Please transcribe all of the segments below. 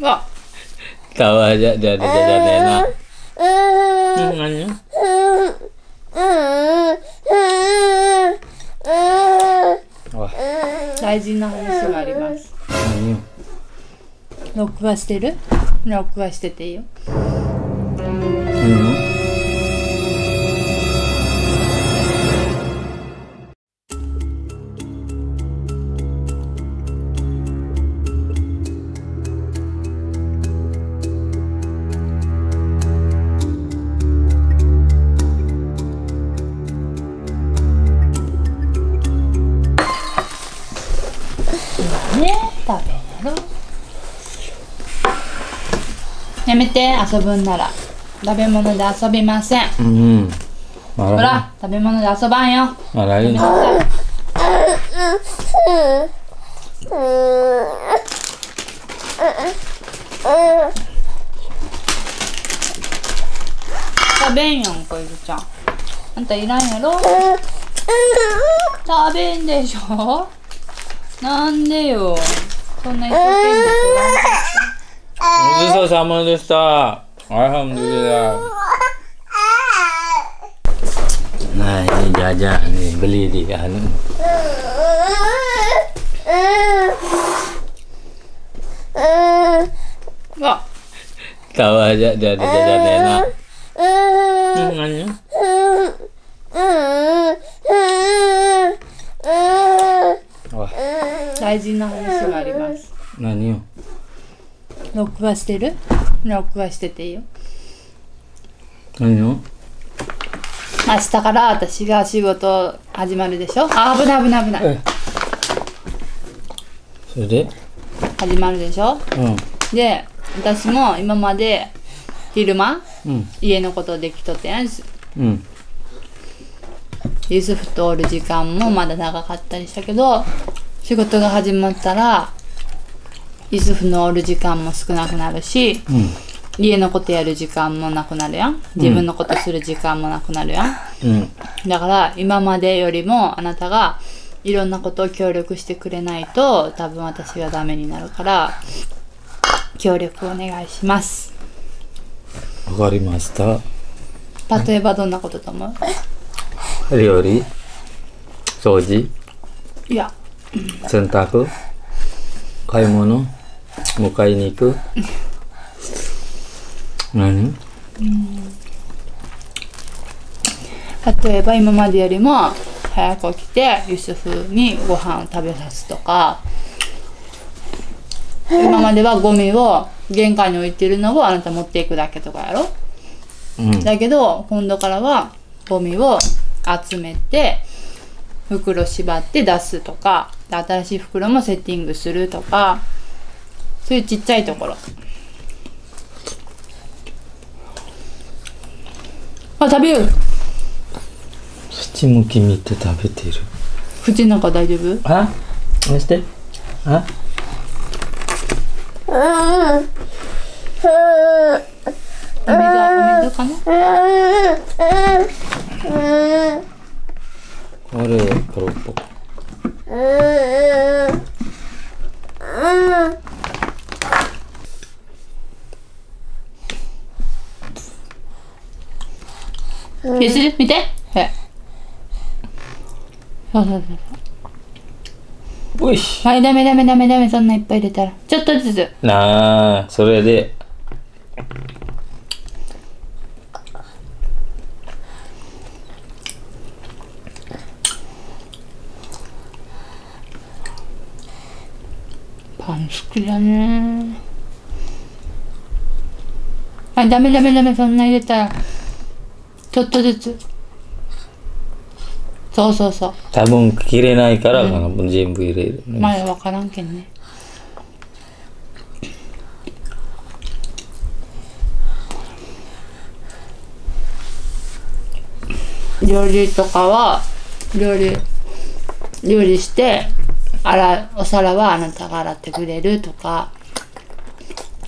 Wah, Tahu aja jadi jajan enak. Tangannya. わ、大事な話があります。何よ。録画してる録画してていいよ。何よ。ね食べやろやめて遊ぶんなら。食べ物で遊びません。Hmm. ほ Marah. ら食べ物で遊ばんよ。Marahin. 食べんやんこいるちゃん。あんたいらんやろ。食べんでしょなんでよそんな一生懸命取らん Musuh sama Desta. Alhamdulillah. Nah ini jajan nih beli di anu. Wah, Tahu aja jadi jajan enak. Tangannya. わ、大事な話があります何よ？録画してる？録画してていいよ何よ？明日から私が仕事始まるでしょ？あ危ない危ない危ないそれで？始まるでしょ？うん。で私も今まで昼間うん。家のことできとってやんうん。ユスフとおる時間もまだ長かったりしたけど仕事が始まったらユスフのおる時間も少なくなるしうん。家のことやる時間もなくなるやん。自分のことする時間もなくなるやん、うん。だから今までよりもあなたがいろんなことを協力してくれないと多分私がダメになるから協力お願いします。わかりました。例えばどんなことと思う？料理？掃除？いや洗濯買い物迎えに行く。何？例えば今までよりも早く起きてユスフにご飯を食べさすとか。今まではゴミを玄関に置いてるのをあなた持っていくだけとかやろ？うん。だけど今度からはゴミを集めて袋縛って出すとかで新しい袋もセッティングするとかそういうちっちゃいところ。あ食べよう。土向き見て食べてる。口の中大丈夫？あ？どうして。あ？お水はお水かな？これ kerupuk 消す見てはいそうそうそう Wih はいダメダメダメダメそんないっぱい入れたらちょっとずつ Nah それで好きだね。はいダメダメダメそんな入れた。らちょっとずつ。そうそうそう。多分切れないから、全部入れる、ねまだ分からんけんね。料理とかは料理料理して洗お皿はあなたが洗ってくれるとか。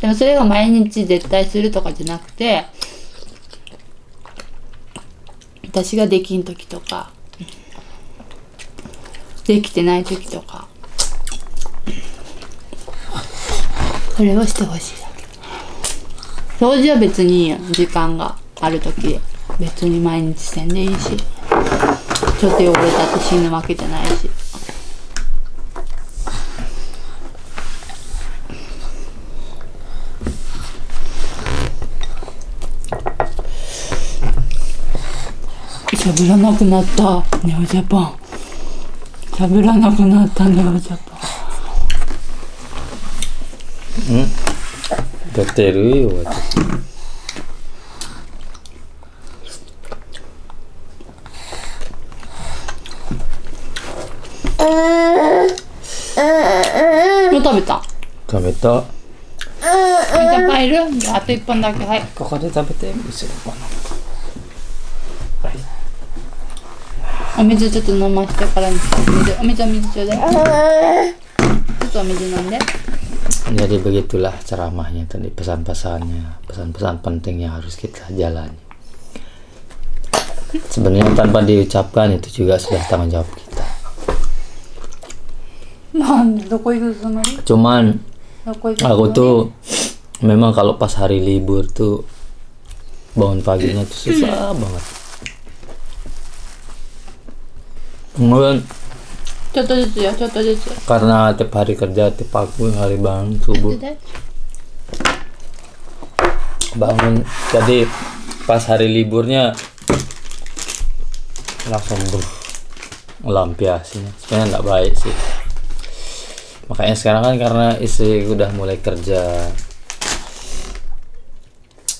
でもそれが毎日絶対するとかじゃなくて私ができん時とかできてない時とかそれをしてほしいだけ。掃除は別に時間がある時別に毎日せんでいいしちょっと汚れたって死ぬわけじゃないし。喋らなくなった。ネオジャパン。喋らなくなったネオジャパン。出てるよ私もう食べた？食べた。ネオジャパンいるじゃああと一本だけ。はい。ここで食べて後ろかなお水ちょっと飲ましてからにして水お水お水ちょうだいちょっとお水飲んで Jadi begitulah ceramahnya tadi pesan-pesannya, pesan-pesan penting yang harus kita jalani. Sebenarnya tanpa diucapkan itu juga sudah tanggung jawab kita. なんでどこ行くつもり Cuman どこ行くつもり aku tuh memang kalau pas hari libur tuh bangun paginya tuh susah banget. Kemudian contoh itu ya, contoh itu. Karena tiap hari kerja, tiap aku hari bangun subuh. Bangun jadi pas hari liburnya langsung ber melampiasinya sebenarnya nggak baik sih makanya sekarang kan karena istri udah mulai kerja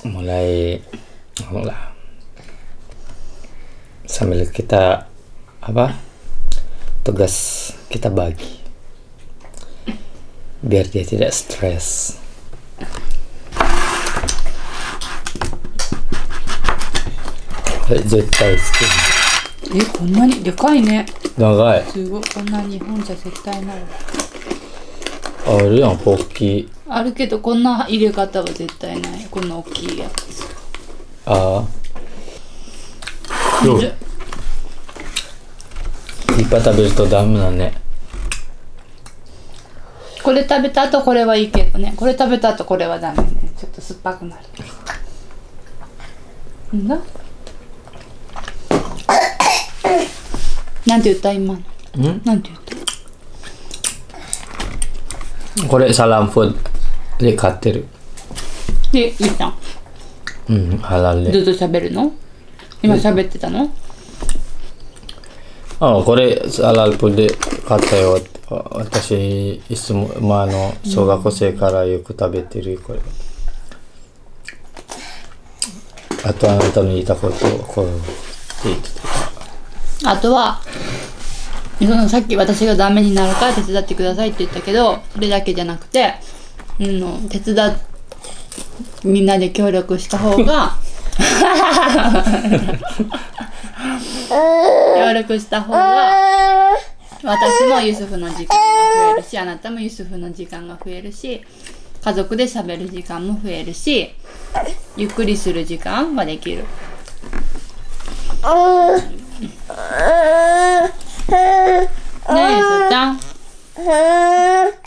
mulai lah sambil kita apa tugas kita bagi biar dia tidak stres. 絶対好えこんなにでかいねき長いすごいこんな日本じゃ絶対ないわあるやんポッキーあるけどこんな入れ方は絶対ないこんな大きいやつああいっぱい食べるとダメだね。これ食べた後これはいいけどね。これ食べた後これはダメね。ちょっと酸っぱくなる。んだ？なんて言った？今の。ん？なんて言った？これサランフードで買ってる。で言ったん。うんハラルで。ずっと喋るの？今喋ってたの？あこれサランフードで買ったよ。わ私いつも、まあ、あの小学生からよく食べてるこれ。あとあなたの言いたことをこう言ってたあとはそのさっき私がダメになるから手伝ってくださいって言ったけどそれだけじゃなくて、うん、手伝っみんなで協力した方が 協力した方が私もユスフの時間が増えるしあなたもユスフの時間が増えるし家族で喋る時間も増えるしゆっくりする時間ができる。ねえ、すーちゃん。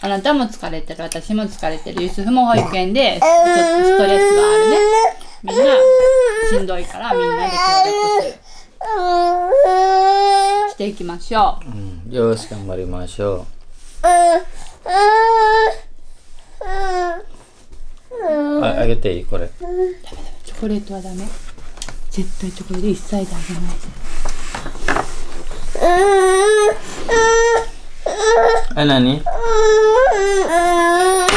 あなたも疲れてる、私も疲れてる。ユスフも保育園で、ちょっとストレスがあるね。みんな、しんどいから、みんなで協力する。していきましょう。うんよし頑張りましょうああげていい？これチョコレートはダメ。絶対チョコレート一切であげない。え何？あ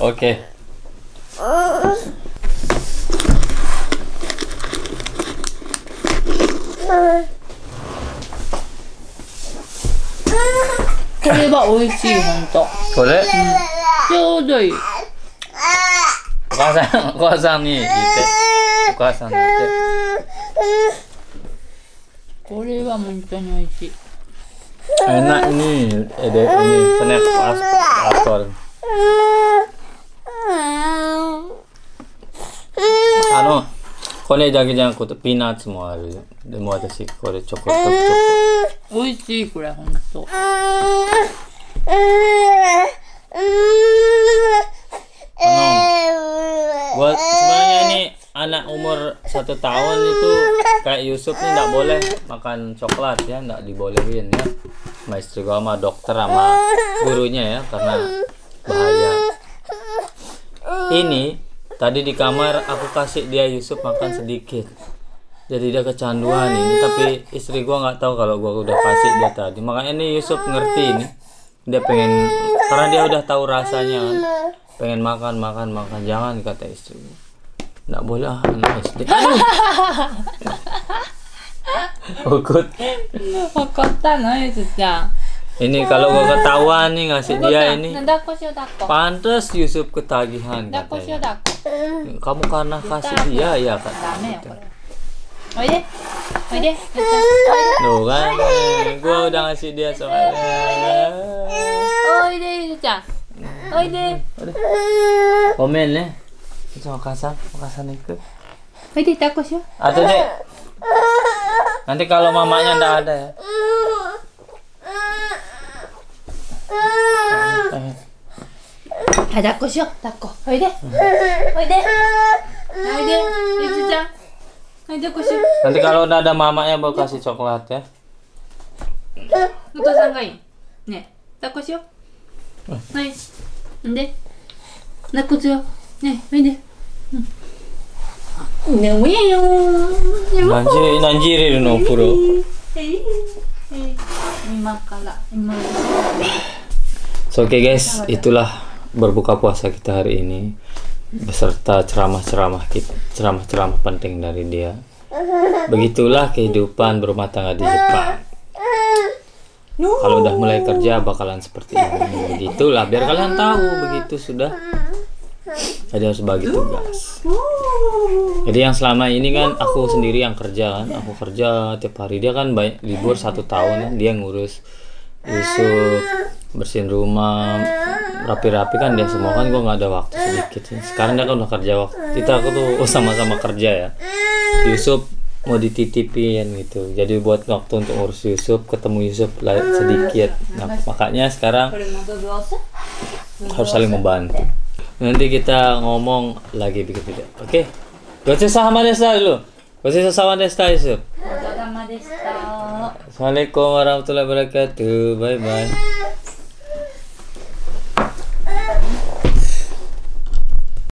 オッケこれは美味しい、ほんと。ーこれ？ちょうどいい。お母さんお母さんに言ってお母さんに言ってこれは本当に美味しい。enak ini ede ini snack pas ator ano これだけじゃなくてピーナッツもあるでも私これチョコチョコチョコ 美味しいこれほんと。 Anong? Buat sebenarnya ini anak umur satu tahun itu kayak Yusuf nih nggak boleh makan coklat ya, nggak dibolehin ya. Sama istri gua sama dokter sama gurunya ya karena bahaya. Ini Tadi di kamar aku kasih dia Yusuf makan sedikit. Jadi dia kecanduan ini, tapi istri gua nggak tahu kalau gua udah kasih dia tadi. Makanya ini Yusuf ngerti ini. Dia pengen karena dia udah tahu rasanya. Kan. Pengen makan, makan, makan. Jangan kata istri. Nggak boleh ah, anak SD. Hahaha. Hahaha. aja, Cicang. Ini kalau gua ketahuan nih ngasih dia ini 抱っこしよう抱っこ。pantas Yusuf ketagihan 抱っこしよう katanya 抱っこ。kamu karena kasih dia ya kata ダメよこれ。おいで。おいで。ゆずちゃん。Tuh kan gua udah ngasih dia soalnya おいでゆずちゃん。おいで。komen nih sama kasar kasar ikut おいで抱っこしよう。atau dek nanti kalau mamanya ndak ada ya はい、抱っこしよう。抱っこ。おいで。おいで。おいで。ゆずちゃん。はい、抱っこしよ nanti kalau udah ada mamanya baru kasih coklat ya う。お父さんがいい。ねえ、抱っこしよう。はい。んで。抱っこしよう。ねえ、おいで。うん。ねおやよー。 nanti nanjirin no puro 今から。今。 So oke guys, itulah berbuka puasa kita hari ini beserta ceramah-ceramah kita, ceramah-ceramah penting dari dia. Begitulah kehidupan berumah tangga di Jepang. Kalau udah mulai kerja bakalan seperti ini. Begitulah biar kalian tahu begitu sudah. Jadi harus bagi tugas. Jadi yang selama ini kan aku sendiri yang kerja kan, aku kerja tiap hari dia kan banyak libur satu tahun kan dia ngurus Yusuf bersihin rumah rapi-rapi kan dia semua kan gue nggak ada waktu sedikit sih. sekarang dia kan udah kerja waktu kita aku tuh sama-sama kerja ya. Yusuf mau dititipin gitu. Jadi buat waktu untuk urus Yusuf ketemu Yusuf sedikit. Nah, makanya sekarang harus saling membantu. Nanti kita ngomong lagi bikin video oke? Okay? usah sama desa dulu. Usah sama desa Yusuf. Assalamualaikum warahmatullahi wabarakatuh. Bye bye